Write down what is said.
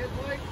Pit boy.